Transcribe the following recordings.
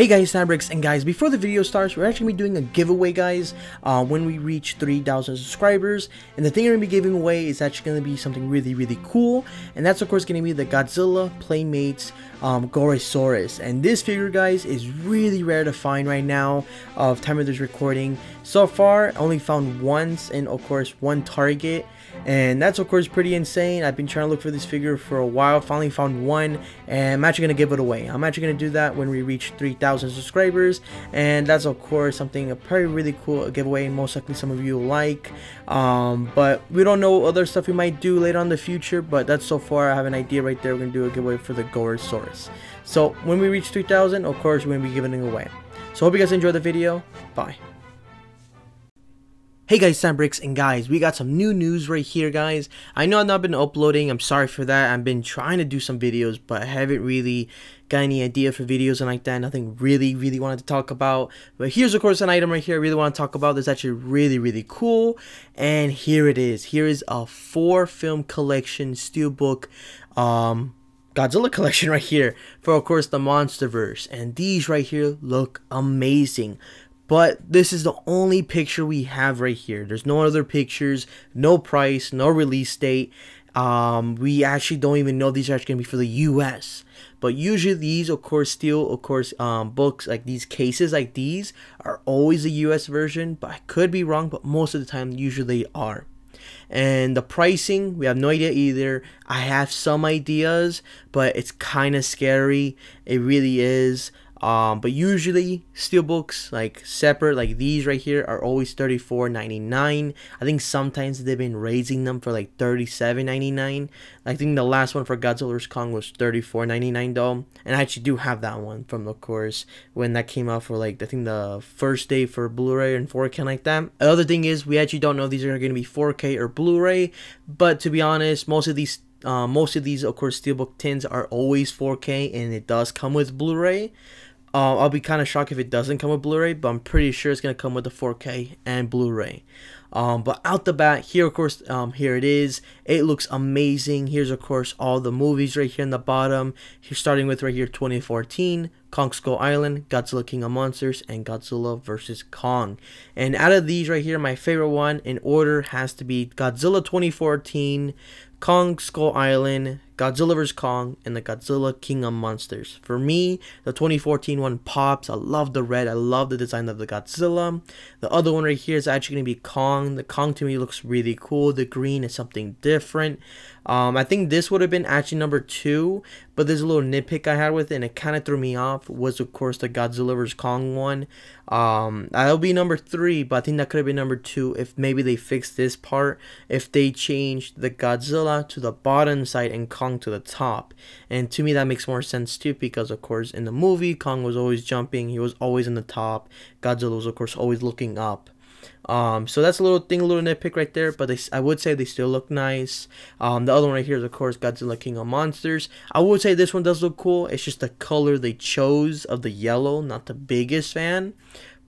Hey guys, StandardBricks, and guys, before the video starts, we're actually going to be doing a giveaway, guys, uh, when we reach 3,000 subscribers, and the thing we're going to be giving away is actually going to be something really, really cool, and that's of course going to be the Godzilla Playmates um, Gorosaurus, and this figure, guys, is really rare to find right now, of time of this recording. So far, only found once, and of course, one Target, and that's of course pretty insane. I've been trying to look for this figure for a while, finally found one, and I'm actually going to give it away. I'm actually going to do that when we reach 3,000 subscribers, and that's of course something a pretty really cool giveaway, most likely some of you will like, um, but we don't know other stuff we might do later on in the future, but that's so far I have an idea right there, we're going to do a giveaway for the Gorosaurus. So when we reach 3,000, of course we're to be giving it away. So hope you guys enjoyed the video, bye. Hey guys, StandardBricks, and guys, we got some new news right here, guys. I know I've not been uploading, I'm sorry for that. I've been trying to do some videos, but I haven't really got any idea for videos and like that. Nothing really, really wanted to talk about. But here's, of course, an item right here I really want to talk about that's actually really, really cool. And here it is. Here is a four film collection steelbook um, Godzilla collection right here for of course the Monsterverse and these right here look amazing but this is the only picture we have right here. There's no other pictures, no price, no release date. Um, we actually don't even know these are actually to be for the US. But usually these, of course, still, of course, um, books like these cases like these are always a US version. But I could be wrong, but most of the time, usually they are. And the pricing, we have no idea either. I have some ideas, but it's kind of scary. It really is. Um, but usually steelbooks like separate like these right here are always $34.99. I think sometimes they've been raising them for like $37.99. I think the last one for Godzilla vs Kong was $34.99 though, and I actually do have that one from the course when that came out for like I think the first day for Blu-ray and 4K like that. The other thing is we actually don't know these are going to be 4K or Blu-ray, but to be honest, most of these uh, most of these of course steelbook tins are always 4K and it does come with Blu-ray. Uh, I'll be kind of shocked if it doesn't come with Blu-ray, but I'm pretty sure it's gonna come with the 4K and Blu-ray. Um, but out the bat, here of course, um, here it is. It looks amazing. Here's of course all the movies right here in the bottom. Here, starting with right here 2014, Kong Skull Island, Godzilla King of Monsters, and Godzilla vs Kong. And out of these right here, my favorite one in order has to be Godzilla 2014, Kong Skull Island, Godzilla vs. Kong, and the Godzilla King of Monsters. For me, the 2014 one pops. I love the red. I love the design of the Godzilla. The other one right here is actually going to be Kong. The Kong to me looks really cool. The green is something different. Um, I think this would have been actually number two, but there's a little nitpick I had with it, and it kind of threw me off. Was of course the Godzilla vs Kong one. Um, that'll be number three, but I think that could have been number two if maybe they fixed this part. If they changed the Godzilla to the bottom side and Kong to the top, and to me that makes more sense too, because of course in the movie Kong was always jumping, he was always in the top. Godzilla was of course always looking up. Um, so that's a little thing, a little nitpick right there, but they, I would say they still look nice. Um, the other one right here is, of course, Godzilla King of Monsters. I would say this one does look cool. It's just the color they chose of the yellow, not the biggest fan.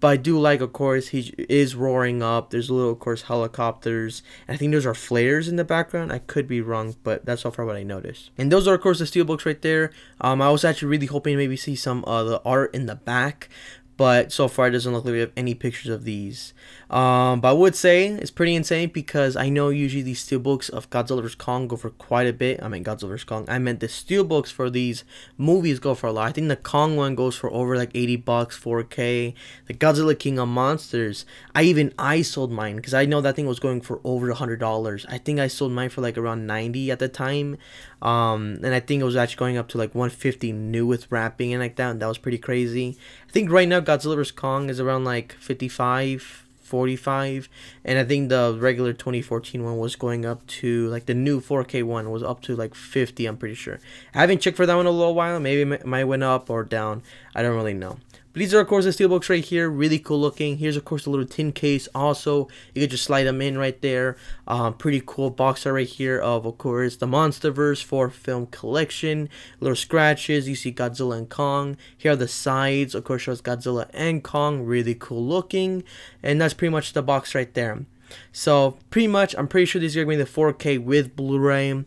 But I do like, of course, he is roaring up. There's a little, of course, helicopters. I think those are flares in the background. I could be wrong, but that's all far what I noticed. And those are, of course, the steelbooks right there. Um, I was actually really hoping to maybe see some of uh, the art in the back but so far it doesn't look like we have any pictures of these. Um, but I would say it's pretty insane because I know usually these steelbooks of Godzilla vs. Kong go for quite a bit. I mean Godzilla vs. Kong. I meant the steelbooks for these movies go for a lot. I think the Kong one goes for over like 80 bucks, 4K. The Godzilla King of Monsters. I even I sold mine because I know that thing was going for over a hundred dollars. I think I sold mine for like around 90 at the time. Um, and I think it was actually going up to like 150 new with wrapping and like that. And that was pretty crazy. I think right now Godzilla vs. Kong is around like 55, 45. And I think the regular 2014 one was going up to like the new 4K one was up to like 50, I'm pretty sure. I haven't checked for that one in a little while. Maybe it might went up or down. I don't really know. But these are of course the steelbooks right here, really cool looking. Here's of course the little tin case also. You can just slide them in right there. Um, pretty cool box art right here of of course the Monsterverse 4 film collection. Little scratches, you see Godzilla and Kong. Here are the sides, of course shows Godzilla and Kong, really cool looking. And that's pretty much the box right there. So pretty much, I'm pretty sure these are going to be the 4K with Blu-ray.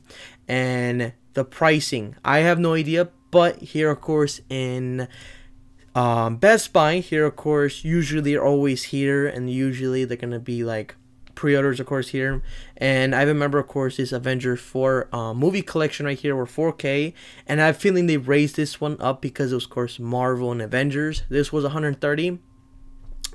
And the pricing, I have no idea. But here of course in Um, Best Buy here, of course, usually they're always here, and usually they're gonna be like pre-orders of course here. And i remember of course this avenger 4 uh, movie collection right here were 4k and i have feeling they raised this one up because it was of course marvel and avengers. This was 130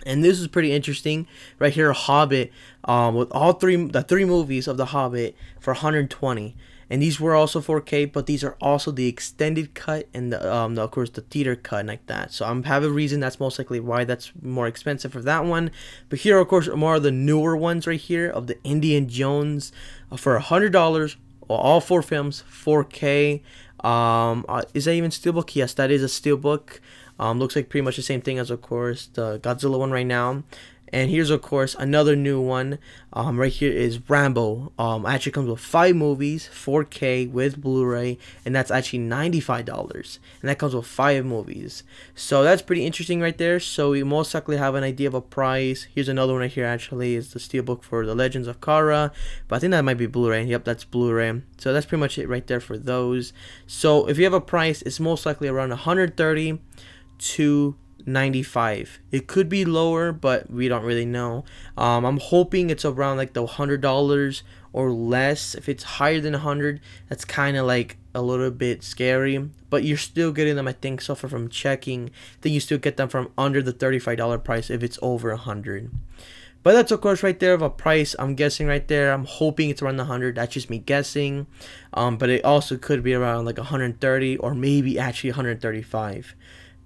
and this is pretty interesting. Right here hobbit um, with all three the three movies of the hobbit for 120 and these were also 4K, but these are also the extended cut and the, um, the, of course the theater cut like that. So I'm have a reason that's most likely why that's more expensive for that one. But here, of course, are more of the newer ones right here of the Indiana Jones uh, for a hundred dollars. All four films, 4K. Um, uh, is that even steelbook? Yes, that is a steelbook. Um, looks like pretty much the same thing as, of course, the Godzilla one right now. And here's of course another new one. Um, right here is Rambo. Um, actually comes with five movies, 4K with Blu-ray, and that's actually $95. And that comes with five movies. So that's pretty interesting right there. So we most likely have an idea of a price. Here's another one right here actually is the steelbook for The Legends of Korra. But I think that might be Blu-ray. Yep, that's Blu-ray. So that's pretty much it right there for those. So if you have a price, it's most likely around 130 to 95 it could be lower but we don't really know. Um, i'm hoping it's around like the hundred dollars or less. If it's higher than 100 that's kind of like a little bit scary but you're still getting them i think so far from checking then you still get them from under the $35 price if it's over 100 but that's of course right there of a price. I'm guessing right there. I'm hoping it's around the 100 that's just me guessing. Um, but it also could be around like 130 or maybe actually 135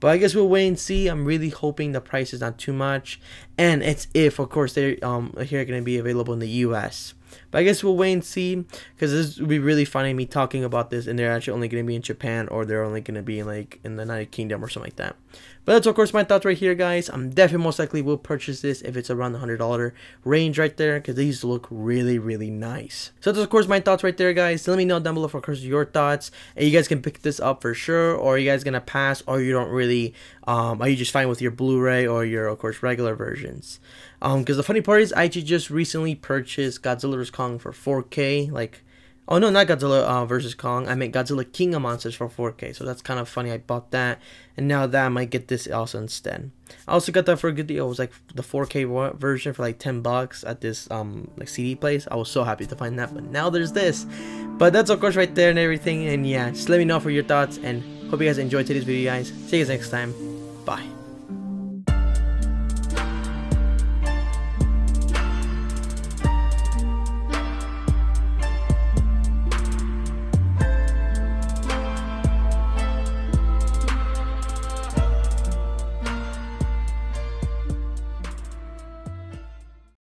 but I guess we'll wait and see. I'm really hoping the price is not too much, and it's if, of course, they're um here going to be available in the U.S. But I guess we'll wait and see because this would be really funny me talking about this, and they're actually only going to be in Japan or they're only going to be in, like in the United Kingdom or something like that. But that's of course my thoughts right here, guys. I'm definitely most likely will purchase this if it's around the hundred dollar range right there because these look really really nice. So that's of course my thoughts right there, guys. let me know down below for of course your thoughts, and you guys can pick this up for sure, or you guys gonna pass, or you don't really. Um, are you just fine with your Blu-ray or your of course regular versions? Um, because the funny part is I actually just recently purchased Godzilla vs Kong for 4K, like Oh no, not Godzilla uh, versus Kong. I meant Godzilla King of Monsters for 4K. So that's kind of funny. I bought that, and now that I might get this also instead. I also got that for a good deal. It was like the 4K version for like 10 bucks at this um like CD place. I was so happy to find that. But now there's this. But that's of course right there and everything. And yeah, just let me know for your thoughts. And hope you guys enjoyed today's video, guys. See you guys next time. Bye.